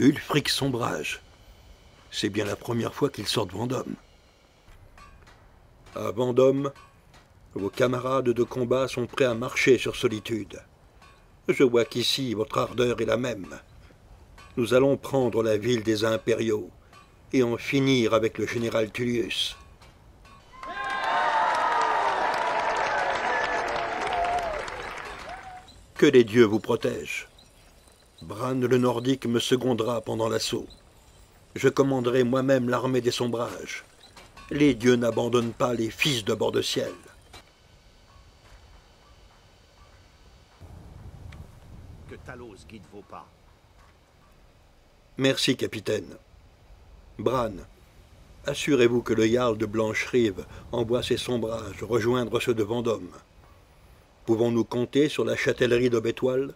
Ulfric Sombrage. C'est bien la première fois qu'il sort de Vendôme. À Vendôme, vos camarades de combat sont prêts à marcher sur solitude. Je vois qu'ici votre ardeur est la même. Nous allons prendre la ville des impériaux et en finir avec le général Tullius. Que les dieux vous protègent. Bran le Nordique me secondera pendant l'assaut. Je commanderai moi-même l'armée des sombrages. Les dieux n'abandonnent pas les fils de bord de ciel. Que Talos guide vos pas. Merci, capitaine. Bran, assurez-vous que le Jarl de Blancherive envoie ses sombrages rejoindre ceux de Vendôme. Pouvons-nous compter sur la châtellerie d'Aubétoile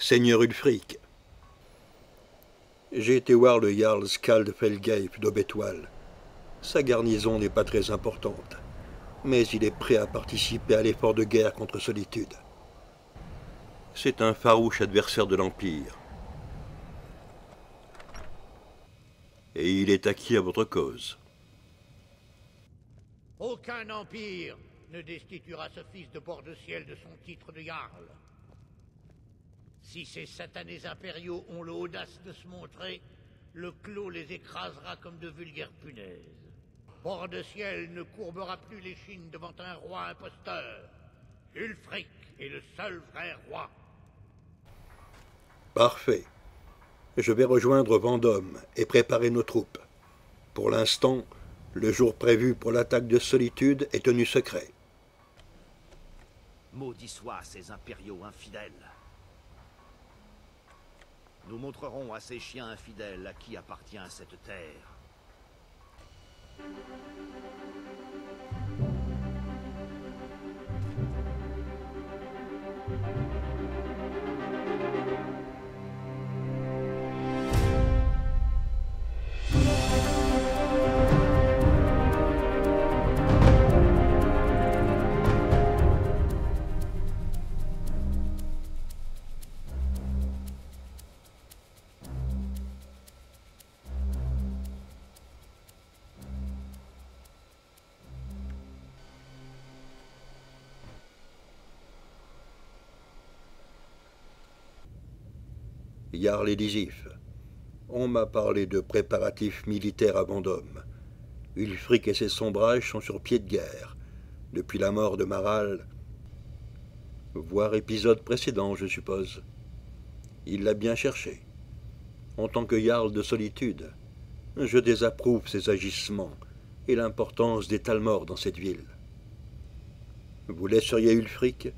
Seigneur Ulfric, j'ai été voir le Jarl Skaldfelgeip d'Aubétoile. Sa garnison n'est pas très importante, mais il est prêt à participer à l'effort de guerre contre Solitude. C'est un farouche adversaire de l'Empire. Et il est acquis à votre cause. Aucun empire ne destituera ce fils de bord de ciel de son titre de Jarl. Si ces satanés impériaux ont l'audace de se montrer, le clos les écrasera comme de vulgaires punaises. Bord de ciel ne courbera plus les chines devant un roi imposteur. Ulfric est le seul vrai roi. Parfait. Je vais rejoindre Vendôme et préparer nos troupes. Pour l'instant, le jour prévu pour l'attaque de Solitude est tenu secret. Maudit soient ces impériaux infidèles. Nous montrerons à ces chiens infidèles à qui appartient cette terre. Jarl Elisif. On m'a parlé de préparatifs militaires à Vendôme. Ulfric et ses sombrages sont sur pied de guerre. Depuis la mort de Maral. Voir épisode précédent, je suppose. Il l'a bien cherché. En tant que Jarl de solitude, je désapprouve ses agissements et l'importance des Talmors dans cette ville. Vous laisseriez Ulfric,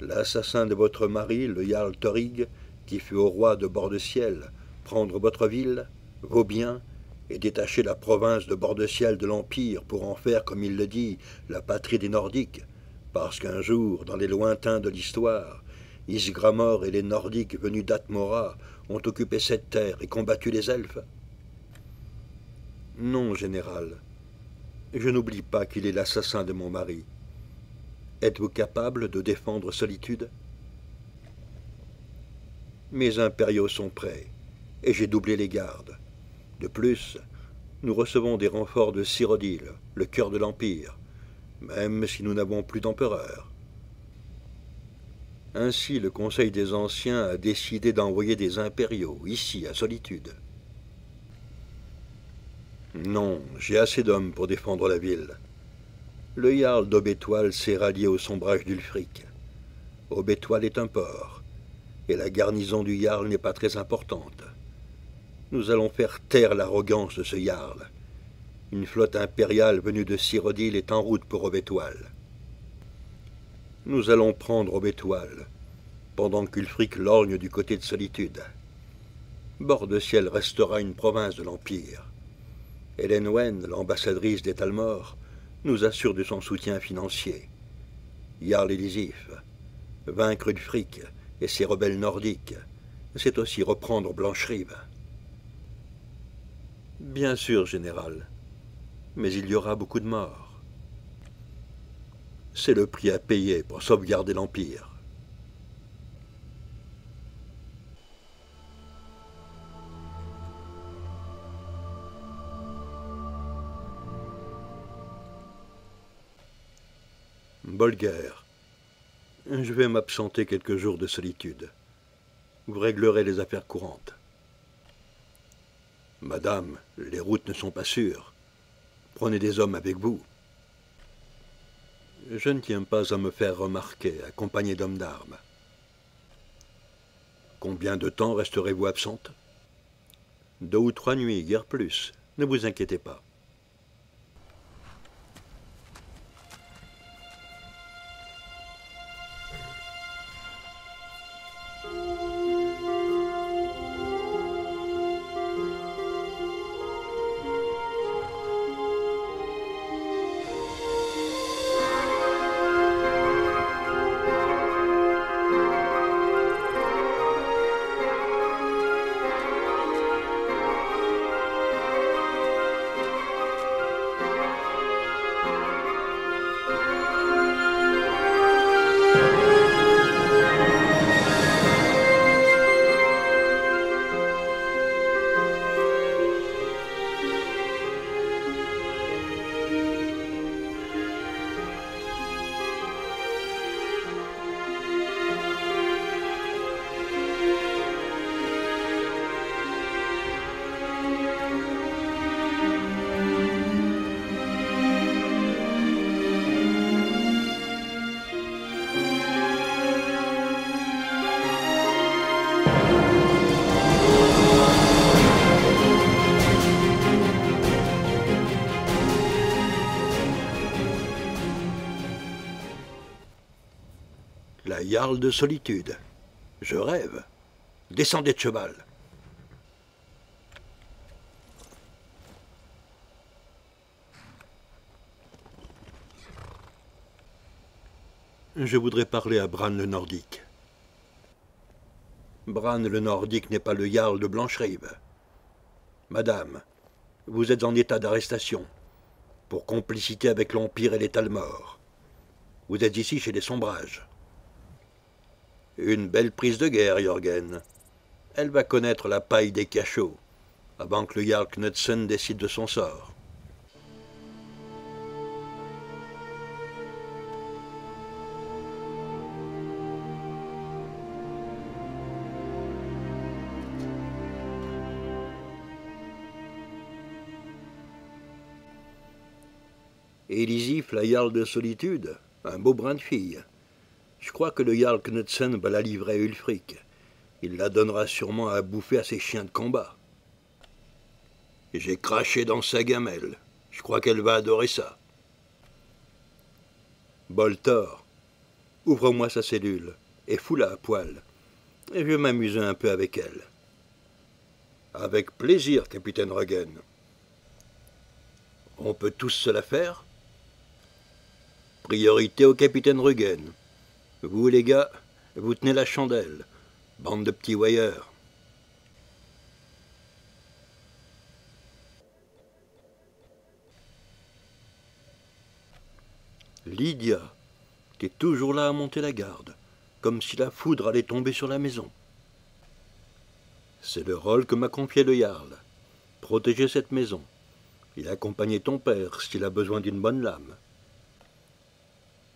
l'assassin de votre mari, le Jarl Thorig, fut au roi de bord de ciel, prendre votre ville, vos biens, et détacher la province de bord de ciel de l'Empire pour en faire, comme il le dit, la patrie des Nordiques, parce qu'un jour, dans les lointains de l'histoire, Isgramor et les Nordiques venus d'Atmora ont occupé cette terre et combattu les elfes Non, général. Je n'oublie pas qu'il est l'assassin de mon mari. Êtes-vous capable de défendre Solitude? Mes impériaux sont prêts, et j'ai doublé les gardes. De plus, nous recevons des renforts de Cyrodiil, le cœur de l'Empire, même si nous n'avons plus d'empereur. Ainsi, le Conseil des Anciens a décidé d'envoyer des impériaux ici, à Solitude. Non, j'ai assez d'hommes pour défendre la ville. Le Jarl d'Aubétoile s'est rallié au sombrage d'Ulfric. Aubétoile est un port la garnison du Jarl n'est pas très importante. Nous allons faire taire l'arrogance de ce Jarl. Une flotte impériale venue de Cyrodiil est en route pour Aubétoile. Nous allons prendre Aubétoile, pendant qu'Ulfric lorgne du côté de Solitude. Bord de ciel restera une province de l'Empire. Hélène Wen, l'ambassadrice des Talmors, nous assure de son soutien financier. Jarl Elisif, vaincre Ulfric, et ces rebelles nordiques. C'est aussi reprendre Blancherive. Bien sûr, général, mais il y aura beaucoup de morts. C'est le prix à payer pour sauvegarder l'Empire. Bolger je vais m'absenter quelques jours de solitude. Vous réglerez les affaires courantes. Madame, les routes ne sont pas sûres. Prenez des hommes avec vous. Je ne tiens pas à me faire remarquer, accompagné d'hommes d'armes. Combien de temps resterez-vous absente? Deux ou trois nuits, guère plus. Ne vous inquiétez pas. Jarl de solitude. Je rêve. Descendez de cheval. Je voudrais parler à Bran le Nordique. Bran le Nordique n'est pas le Jarl de Blancherive. Madame, vous êtes en état d'arrestation pour complicité avec l'Empire et les Talmors. Vous êtes ici chez les Sombrages. Une belle prise de guerre, Jorgen. Elle va connaître la paille des cachots, avant que le Jarl Knudsen décide de son sort. Élisif, la Jarl de solitude, un beau brin de fille. Je crois que le Jarl Knudsen va la livrer à Ulfric. Il la donnera sûrement à bouffer à ses chiens de combat. J'ai craché dans sa gamelle. Je crois qu'elle va adorer ça. Boltor, ouvre-moi sa cellule et fous-la à poil. Et je vais m'amuser un peu avec elle. Avec plaisir, capitaine Regen. On peut tous se la faire? Priorité au capitaine Rugen. Vous, les gars, vous tenez la chandelle. Bande de petits voyeurs. Lydia, qui est toujours là à monter la garde, comme si la foudre allait tomber sur la maison. C'est le rôle que m'a confié le Jarl. Protéger cette maison et accompagner ton père s'il a besoin d'une bonne lame.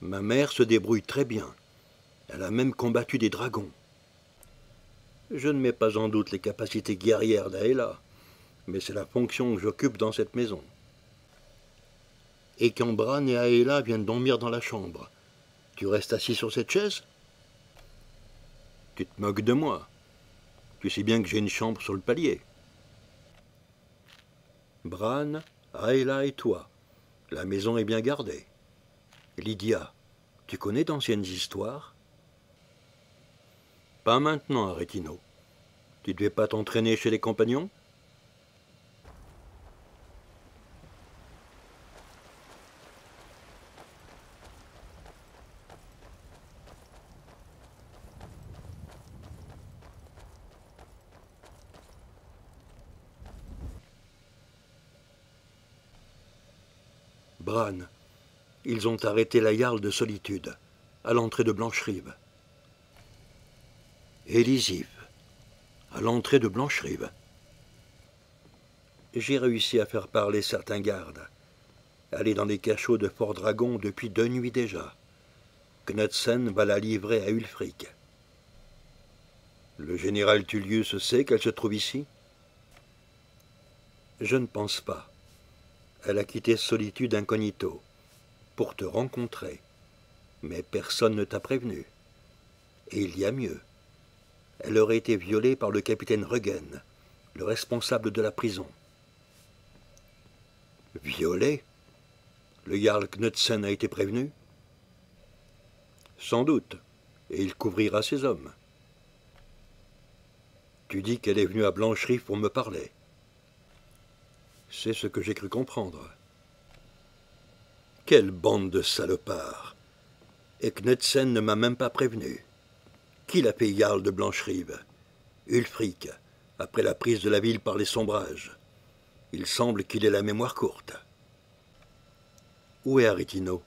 Ma mère se débrouille très bien. Elle a même combattu des dragons. Je ne mets pas en doute les capacités guerrières d'Aela, mais c'est la fonction que j'occupe dans cette maison. Et quand Bran et Aela viennent dormir dans la chambre, tu restes assis sur cette chaise? Tu te moques de moi. Tu sais bien que j'ai une chambre sur le palier. Bran, Aela et toi, la maison est bien gardée. Lydia, tu connais d'anciennes histoires? Pas maintenant, Aretino. Tu ne devais pas t'entraîner chez les compagnons? Bran, ils ont arrêté la Jarl de solitude, à l'entrée de Blancherive. Élisif, à l'entrée de Blancherive. J'ai réussi à faire parler certains gardes, aller dans les cachots de Fort Dragon depuis deux nuits déjà. Knudsen va la livrer à Ulfric. Le général Tullius sait qu'elle se trouve ici? Je ne pense pas. Elle a quitté Solitude incognito pour te rencontrer. Mais personne ne t'a prévenu. Et il y a mieux. Elle aurait été violée par le capitaine Ruggen, le responsable de la prison. Violée? Le Jarl Knudsen a été prévenu? Sans doute, et il couvrira ses hommes. Tu dis qu'elle est venue à Blancherie pour me parler. C'est ce que j'ai cru comprendre. Quelle bande de salopards Et Knudsen ne m'a même pas prévenu. Qui l'a fait Jarl de Blancherive? Ulfric, après la prise de la ville par les sombrages. Il semble qu'il ait la mémoire courte. Où est Aretino?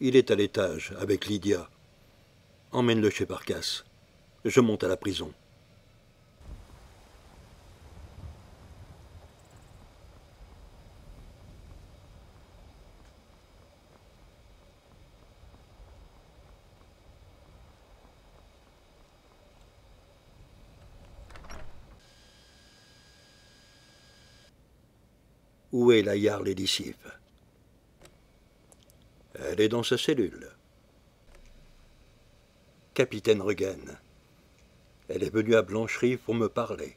Il est à l'étage, avec Lydia. Emmène-le chez Parcas. Je monte à la prison. Où est la Jarl Édicive Elle est dans sa cellule. Capitaine Ruggen. Elle est venue à Blancherie pour me parler.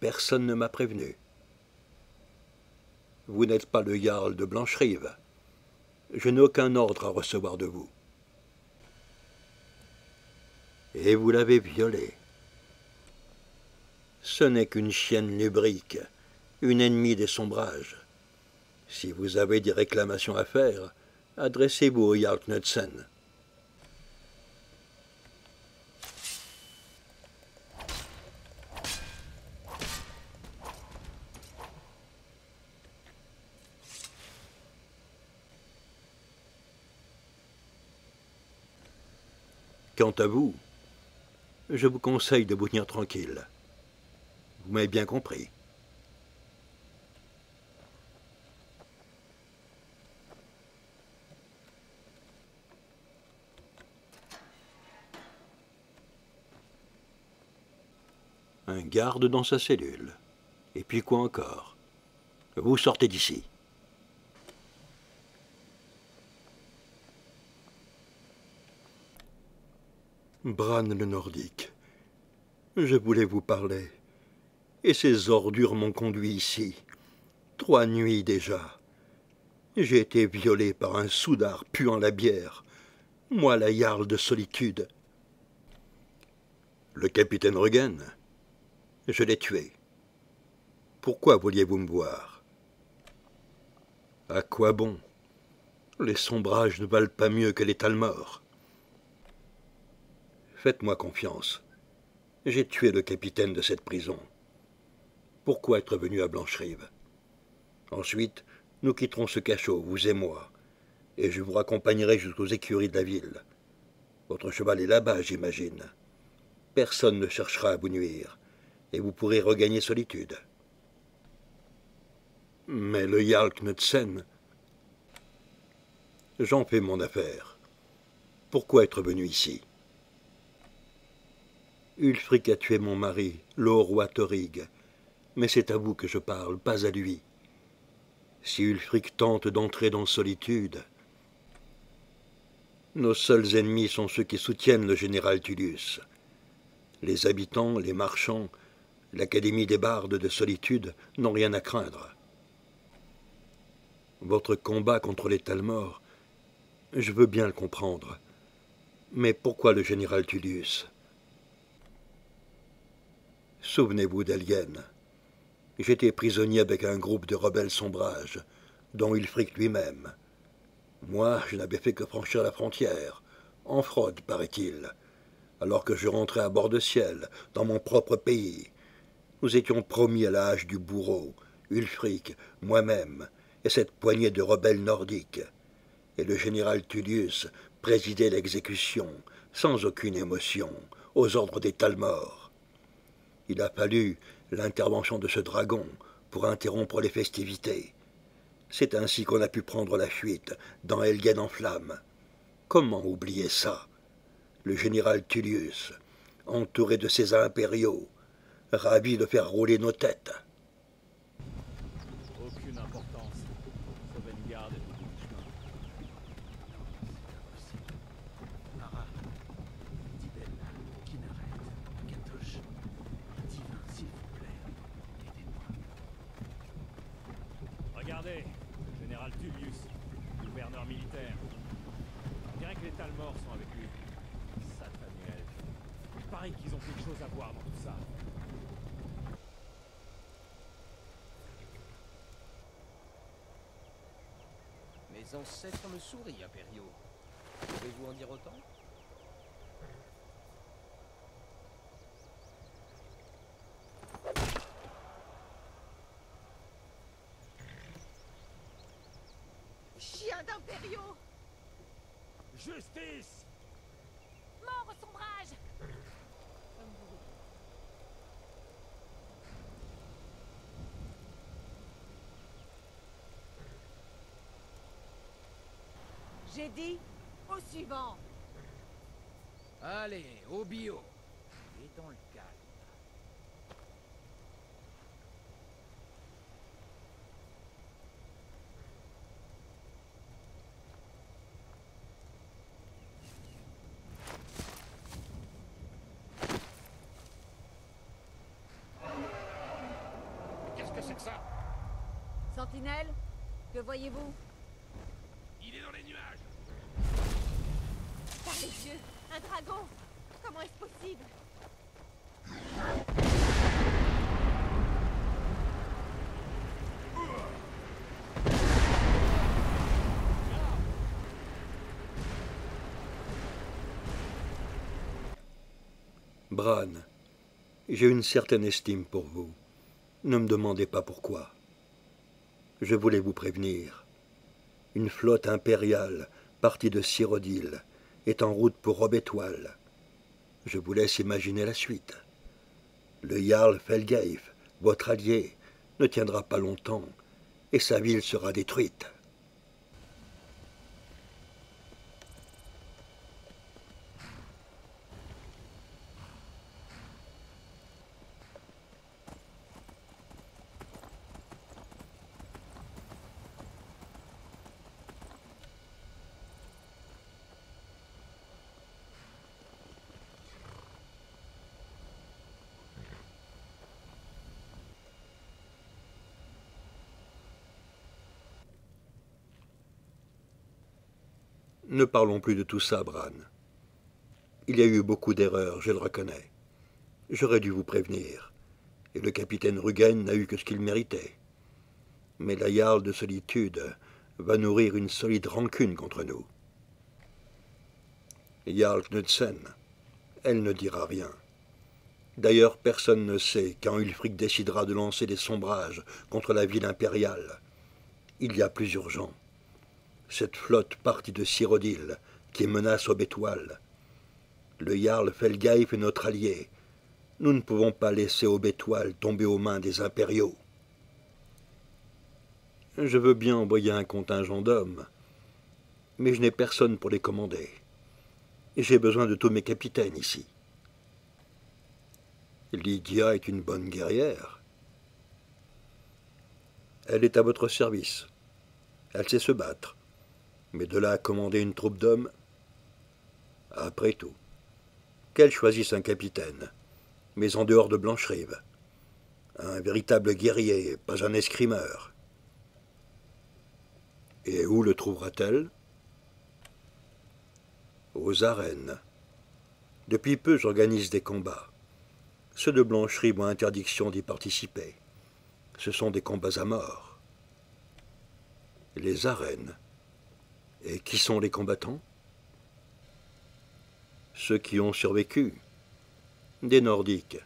Personne ne m'a prévenu. Vous n'êtes pas le Jarl de Blancherive. Je n'ai aucun ordre à recevoir de vous. Et vous l'avez violée. Ce n'est qu'une chienne lubrique une ennemie des sombrages. Si vous avez des réclamations à faire, adressez-vous au Jarl Knudsen. Quant à vous, je vous conseille de vous tenir tranquille. Vous m'avez bien compris. Garde dans sa cellule. Et puis quoi encore? Vous sortez d'ici. Bran le Nordique, je voulais vous parler. Et ces ordures m'ont conduit ici. Trois nuits déjà. J'ai été violé par un soudard puant la bière. Moi, la jarle de solitude. Le capitaine Regen? Je l'ai tué. Pourquoi vouliez-vous me voir? À quoi bon? Les sombrages ne valent pas mieux que les Talmors. Faites-moi confiance. J'ai tué le capitaine de cette prison. Pourquoi être venu à Blancherive? Ensuite, nous quitterons ce cachot, vous et moi, et je vous raccompagnerai jusqu'aux écuries de la ville. Votre cheval est là-bas, j'imagine. Personne ne cherchera à vous nuire et vous pourrez regagner solitude. Mais le Jarl j'en fais mon affaire. Pourquoi être venu ici? Ulfric a tué mon mari, le roi Thorig, mais c'est à vous que je parle, pas à lui. Si Ulfric tente d'entrer dans solitude, nos seuls ennemis sont ceux qui soutiennent le général Tullius. Les habitants, les marchands, l'Académie des bardes de solitude n'ont rien à craindre. Votre combat contre les Talmors, je veux bien le comprendre. Mais pourquoi le général Tullius? Souvenez-vous d'Alien. J'étais prisonnier avec un groupe de rebelles sombrages, dont Ulfric lui-même. Moi, je n'avais fait que franchir la frontière, en fraude, paraît-il, alors que je rentrais à bord de ciel, dans mon propre pays, nous étions promis à l'âge du bourreau, Ulfric, moi-même, et cette poignée de rebelles nordiques. Et le général Tullius présidait l'exécution, sans aucune émotion, aux ordres des Talmors. Il a fallu l'intervention de ce dragon pour interrompre les festivités. C'est ainsi qu'on a pu prendre la fuite dans Elgen en flammes, Comment oublier ça? Le général Tullius, entouré de ses impériaux, ravi de faire rouler nos têtes. Aucune importance. Sauver une garde et tout le chemin. Mara, Dibella, Kinaret, Katoche, Divin, s'il vous plaît, aidez-moi. Regardez, le général Tullius, gouverneur militaire. On dirait que les Talmors sont avec lui. Satanés elfes. Il paraît qu'ils ont quelque chose à voir dans tout ça. Mes ancêtres me sourient, impériaux. Pouvez-vous en dire autant? Chien d'impériaux Justice Mort au sombrage J'ai dit au suivant. Allez, au bio. Et dans le calme. Qu'est-ce que c'est que ça? Sentinelle, que voyez-vous Il est dans les nuages Un dragon Comment est-ce possible? Bran, j'ai une certaine estime pour vous. Ne me demandez pas pourquoi. Je voulais vous prévenir. Une flotte impériale, partie de Cyrodiil, est en route pour Robe-Étoile. Je vous laisse imaginer la suite. Le Jarl Felgeif, votre allié, ne tiendra pas longtemps, et sa ville sera détruite. Ne parlons plus de tout ça, Bran. Il y a eu beaucoup d'erreurs, je le reconnais. J'aurais dû vous prévenir, et le capitaine Rugen n'a eu que ce qu'il méritait. Mais la Jarl de solitude va nourrir une solide rancune contre nous. Jarl Knudsen, elle ne dira rien. D'ailleurs, personne ne sait quand Ulfric décidera de lancer des sombrages contre la ville impériale. Il y a plus urgent cette flotte partie de Cyrodiil qui menace Aube-Étoile. Le Jarl Felgaif est notre allié. Nous ne pouvons pas laisser Aube-Étoile tomber aux mains des impériaux. Je veux bien envoyer un contingent d'hommes, mais je n'ai personne pour les commander. J'ai besoin de tous mes capitaines ici. Lydia est une bonne guerrière. Elle est à votre service. Elle sait se battre. Mais de là à commander une troupe d'hommes Après tout, qu'elle choisisse un capitaine, mais en dehors de Blancherive. Un véritable guerrier, pas un escrimeur. Et où le trouvera-t-elle? Aux arènes. Depuis peu, j'organise des combats. Ceux de Blancherive ont interdiction d'y participer. Ce sont des combats à mort. Les arènes et qui sont les combattants? Ceux qui ont survécu. Des Nordiques,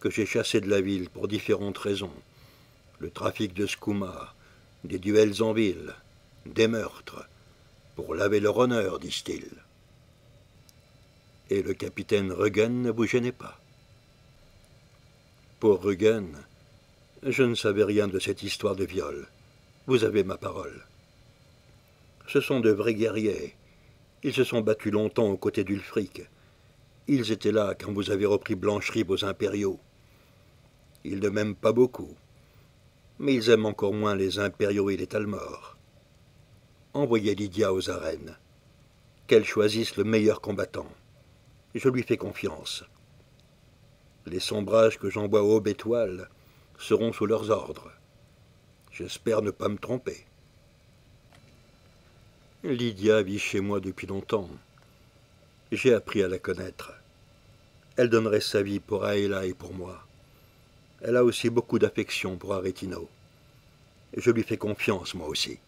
que j'ai chassés de la ville pour différentes raisons. Le trafic de skouma, des duels en ville, des meurtres, pour laver leur honneur, disent-ils. Et le capitaine Ruggen ne vous gênait pas. Pour Ruggen, je ne savais rien de cette histoire de viol. Vous avez ma parole. Ce sont de vrais guerriers, Ils se sont battus longtemps aux côtés d'Ulfric. Ils étaient là quand vous avez repris Blancherie aux impériaux. Ils ne m'aiment pas beaucoup, mais ils aiment encore moins les impériaux et les Talmors. Envoyez Lydia aux arènes. Qu'elle choisisse le meilleur combattant. Je lui fais confiance. Les sombrages que j'envoie aux Aube-Étoile seront sous leurs ordres. J'espère ne pas me tromper. Lydia vit chez moi depuis longtemps. J'ai appris à la connaître. Elle donnerait sa vie pour Aela et pour moi. Elle a aussi beaucoup d'affection pour Aretino. Je lui fais confiance, moi aussi.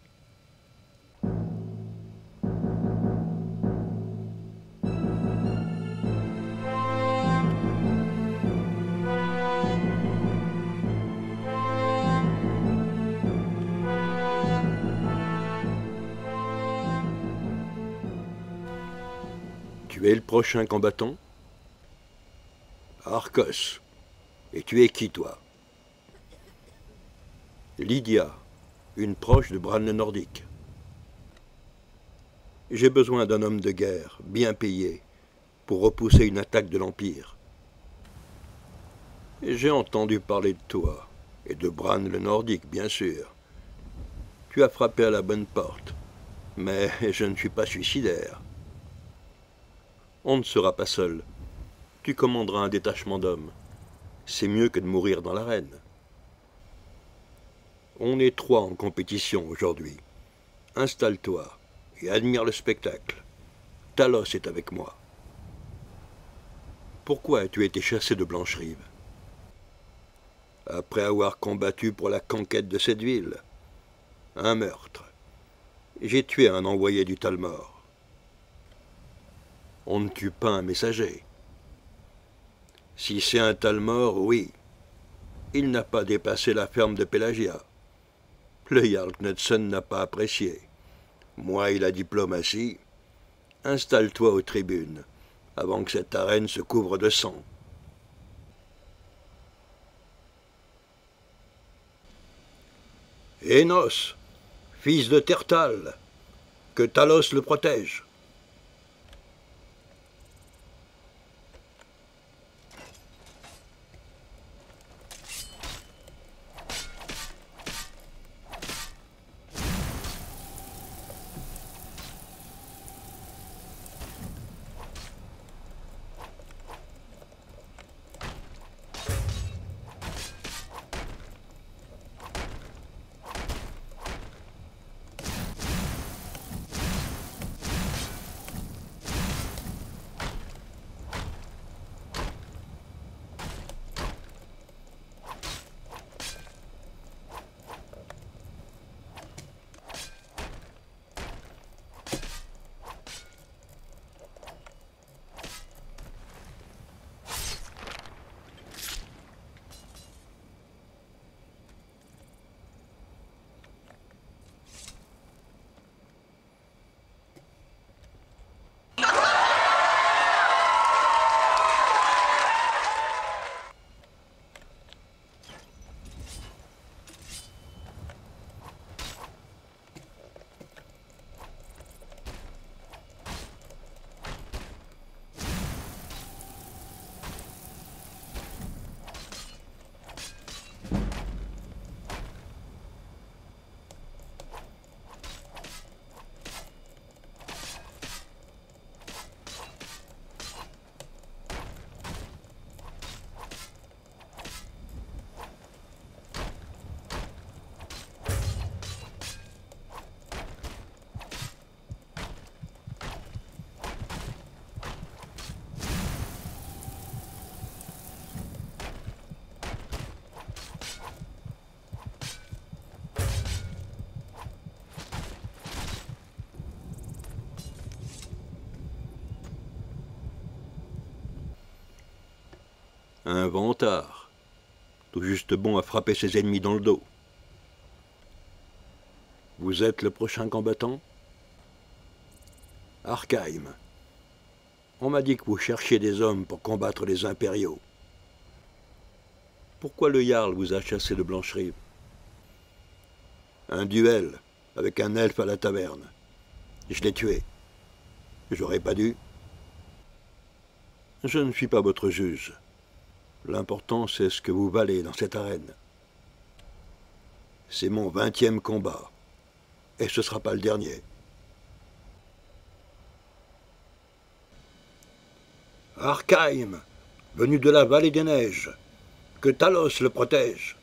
Tu es le prochain combattant? Arcos. Et tu es qui, toi? Lydia, une proche de Bran le Nordique. J'ai besoin d'un homme de guerre, bien payé, pour repousser une attaque de l'Empire. J'ai entendu parler de toi, et de Bran le Nordique, bien sûr. Tu as frappé à la bonne porte, mais je ne suis pas suicidaire. On ne sera pas seul. Tu commanderas un détachement d'hommes c'est mieux que de mourir dans l'arène. On est trois en compétition aujourd'hui. Installe-toi et admire le spectacle. Talos est avec moi. Pourquoi as-tu été chassé de Blancherive Après avoir combattu pour la conquête de cette ville. Un meurtre. J'ai tué un envoyé du Talmor. On ne tue pas un messager. Si c'est un Talmor, oui. Il n'a pas dépassé la ferme de Pélagia. Le Jarl Knudsen n'a pas apprécié. Moi et la diplomatie. Installe-toi aux tribunes, avant que cette arène se couvre de sang. Enos, fils de Tertal, que Talos le protège. Un vantard, tout juste bon à frapper ses ennemis dans le dos. Vous êtes le prochain combattant? Arkheim. On m'a dit que vous cherchiez des hommes pour combattre les impériaux. Pourquoi le Jarl vous a chassé de Blancherive Un duel avec un elfe à la taverne. Je l'ai tué. J'aurais pas dû. Je ne suis pas votre juge. L'important, c'est ce que vous valez dans cette arène. C'est mon vingtième combat. Et ce ne sera pas le dernier. Arkheim, venu de la vallée des neiges, que Talos le protège.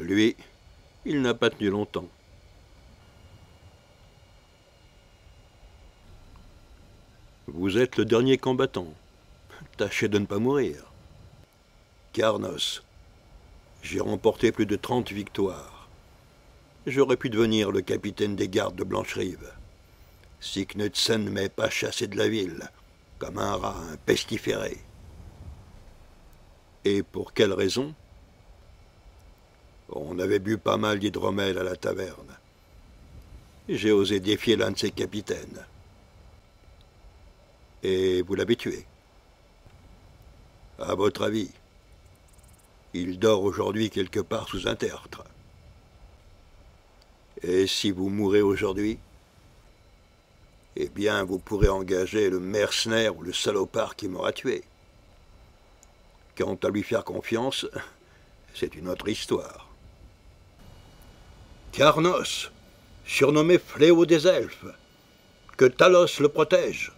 Lui, il n'a pas tenu longtemps. Vous êtes le dernier combattant. Tâchez de ne pas mourir. Carnos, j'ai remporté plus de trente victoires. J'aurais pu devenir le capitaine des gardes de Blancherive. Si Knudsen ne m'ait pas chassé de la ville, comme un rat, un pestiféré. Et pour quelle raison? On avait bu pas mal d'hydromel à la taverne. J'ai osé défier l'un de ses capitaines. Et vous l'avez tué. À votre avis, il dort aujourd'hui quelque part sous un tertre. Et si vous mourrez aujourd'hui, eh bien, vous pourrez engager le mercenaire ou le salopard qui m'aura tué. Quant à lui faire confiance, c'est une autre histoire. Carnos, surnommé Fléau des Elfes, que Talos le protège.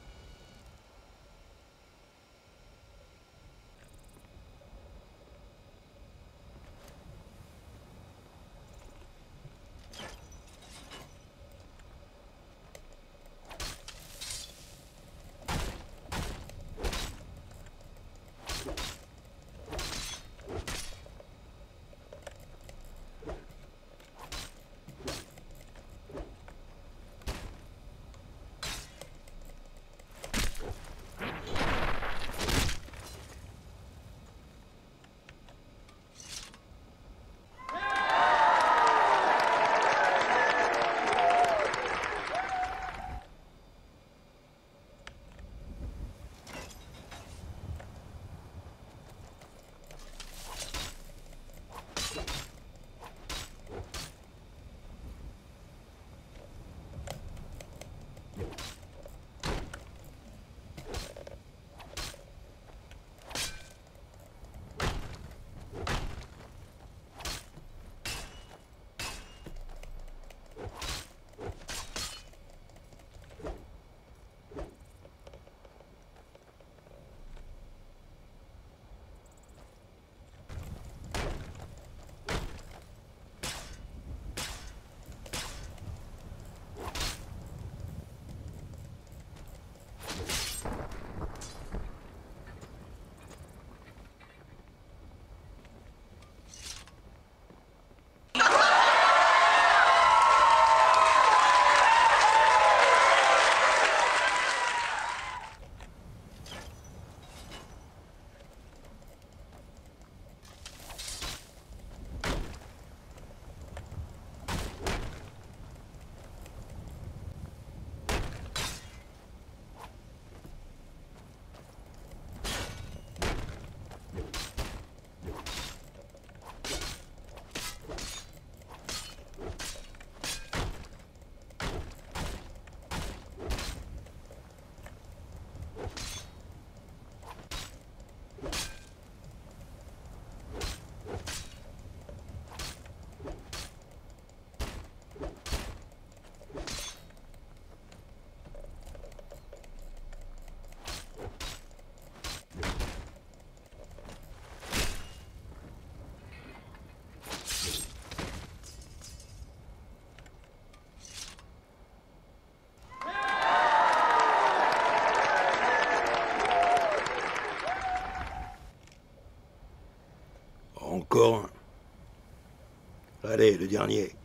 Le dernier.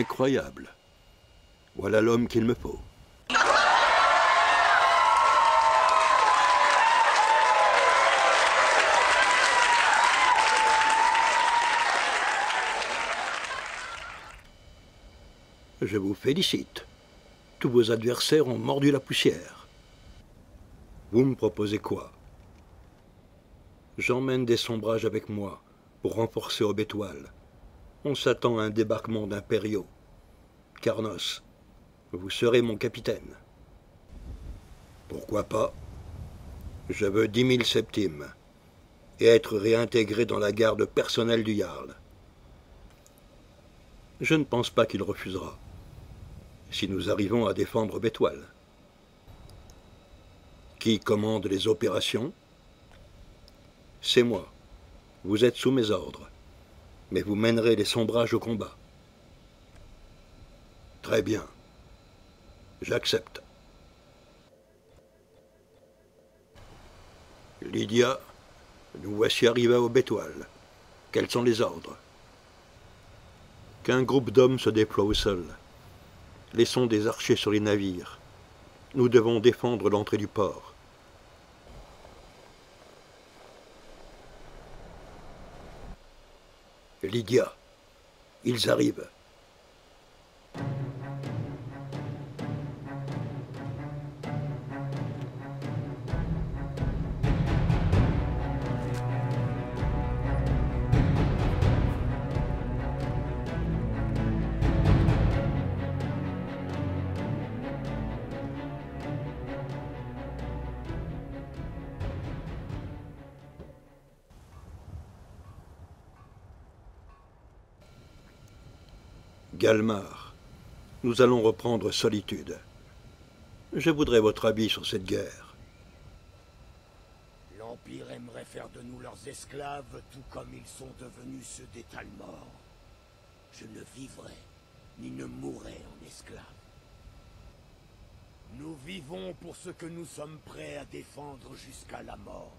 Incroyable. Voilà l'homme qu'il me faut. Je vous félicite. Tous vos adversaires ont mordu la poussière. Vous me proposez quoi? J'emmène des sombrages avec moi pour renforcer Aubétoile. On s'attend à un débarquement d'impériaux. Carnos, vous serez mon capitaine. Pourquoi pas? Je veux dix mille septimes et être réintégré dans la garde personnelle du Jarl. Je ne pense pas qu'il refusera, si nous arrivons à défendre Bétoile. Qui commande les opérations? C'est moi. Vous êtes sous mes ordres mais vous mènerez les sombrages au combat. Très bien. J'accepte. Lydia, nous voici arrivés au Bétoile. Quels sont les ordres? Qu'un groupe d'hommes se déploie au sol. Laissons des archers sur les navires. Nous devons défendre l'entrée du port. Lydia, ils arrivent. Nous allons reprendre Solitude. Je voudrais votre avis sur cette guerre. L'Empire aimerait faire de nous leurs esclaves, tout comme ils sont devenus ceux des Talmor. Je ne vivrai, ni ne mourrai en esclave. Nous vivons pour ce que nous sommes prêts à défendre jusqu'à la mort.